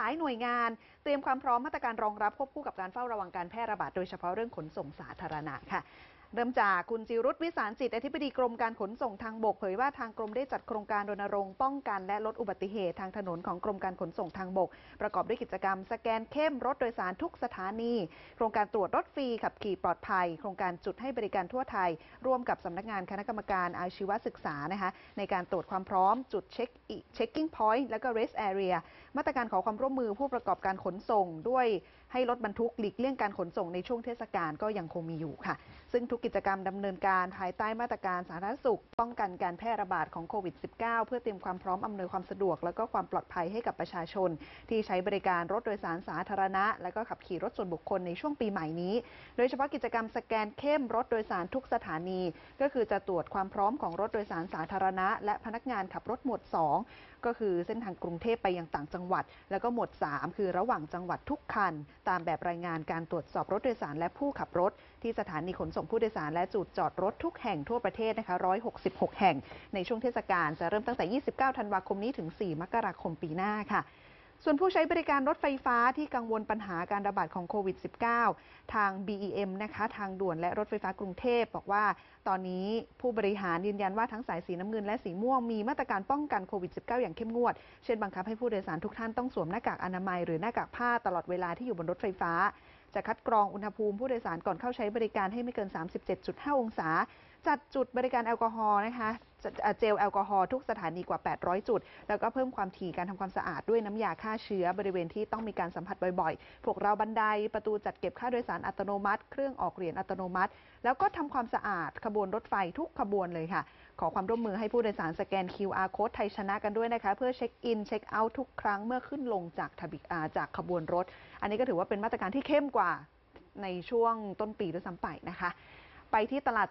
หลายหน่วยงานเตรียมความพร้อมมาตรการรองรับควบคู่กับการเฝ้าระวังการแพร่ระบาดโดยเฉพาะเรื่องขนส่งสาธารณะค่ะ เริ่มจากคุณจิรุตวิสารจิตอธิบดีกรมการขนส่งทางบกเผยว่าทางกรมได้จัดโครงการรณรงค์ป้องกันและลดอุบัติเหตุทางถนนของกรมการขนส่งทางบก ประกอบด้วยกิจกรรม สแกนเข้มรถโดยสารทุกสถานี โครงการตรวจรถฟรีขับขี่ปลอดภัย โครงการจุดให้บริการทั่วไทย ร่วมกับสำนักงานคณะกรรมการอาชีวศึกษานะคะในการตรวจความพร้อมจุดเช็คเช็คกิ้งพอยต์และก็ rest area มาตรการขอความร่วมมือผู้ประกอบการขนส่งด้วยให้รถบรรทุกหลีกเลี่ยงการขนส่งในช่วงเทศกาลก็ยังคงมีอยู่ค่ะ ซึ่งทุกกิจกรรมดำเนินการภายใต้มาตรการสาธารณสุข ป้องกันการแพร่ระบาดของโควิด -19 เพื่อเตรียมความพร้อมอำนวยความสะดวก และก็ความปลอดภัยให้กับประชาชน ที่ใช้บริการรถโดยสารสาธารณะ และก็ขับขี่รถส่วนบุคคลในช่วงปีใหม่นี้ โดยเฉพาะกิจกรรมสแกนเข้มรถโดยสารทุกสถานี ก็คือจะตรวจความพร้อมของรถโดยสารสาธารณะ และพนักงานขับรถหมวด 2 ก็คือเส้นทางกรุงเทพไปยังต่างจังหวัด แล้วก็หมวด 3 คือระหว่างจังหวัดทุกคัน ตามแบบรายงานการตรวจสอบรถโดยสารและผู้ขับรถ ที่สถานีขนส่งผู้โดยสารและจุดจอดรถทุกแห่งทั่วประเทศนะคะ 166 แห่ง ในช่วงเทศกาลจะเริ่มตั้งแต่ 29 ธันวาคมนี้ถึง 4 มกราคมปีหน้าค่ะส่วนผู้ใช้บริการรถไฟฟ้าที่กังวลปัญหาการระบาดของโควิด -19 ทาง BEM นะคะ ทางด่วนและรถไฟฟ้ากรุงเทพบอกว่า ตอนนี้ผู้บริหารยืนยันว่าทั้งสายสีน้ำเงินและสีม่วงมีมาตรการป้องกันโควิด -19 อย่างเข้มงวด เช่นบังคับให้ผู้โดยสารทุกท่านต้องสวมหน้ากากอนามัยหรือหน้ากากผ้าตลอดเวลาที่อยู่บนรถไฟฟ้าจะคัดกรองอุณหภูมิผู้โดยสารก่อนเข้าใช้บริการให้ไม่เกิน 37.5 องศา จัดจุดบริการแอลกอฮอล์นะคะเจลแอลกอฮอล์ทุกสถานีกว่า 800 จุด แล้วก็เพิ่มความถี่การทำความสะอาดด้วยน้ำยาฆ่าเชื้อบริเวณที่ต้องมีการสัมผัสบ่อยๆ พวกเราวบันไดประตูจัดเก็บค่าโดยสารอัตโนมัติ เครื่องออกเหรียญอัตโนมัติ แล้วก็ทำความสะอาดขบวนรถไฟทุกขบวนเลยค่ะ ขอความร่วมมือให้ผู้โดยสารสแกน QR code ไทยชนะกันด้วยนะคะ เพื่อเช็คอินเช็คเอาท์ทุกครั้งเมื่อขึ้นลงจากทบิจากขบวนรถ อันนี้ก็ถือว่าเป็นมาตรการที่เข้มกว่าในช่วงต้นปีด้วยซ้ำไปนะคะ ไปที่ตลาด